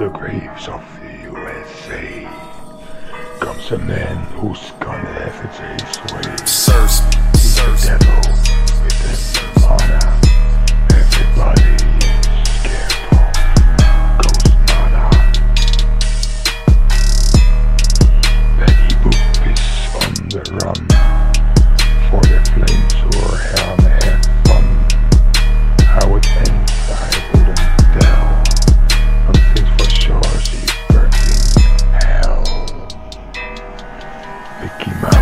shores of the USA comes a man who's gonna have it his way. Mickey Mouse.